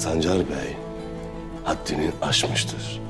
Sancar Bey haddini aşmıştır.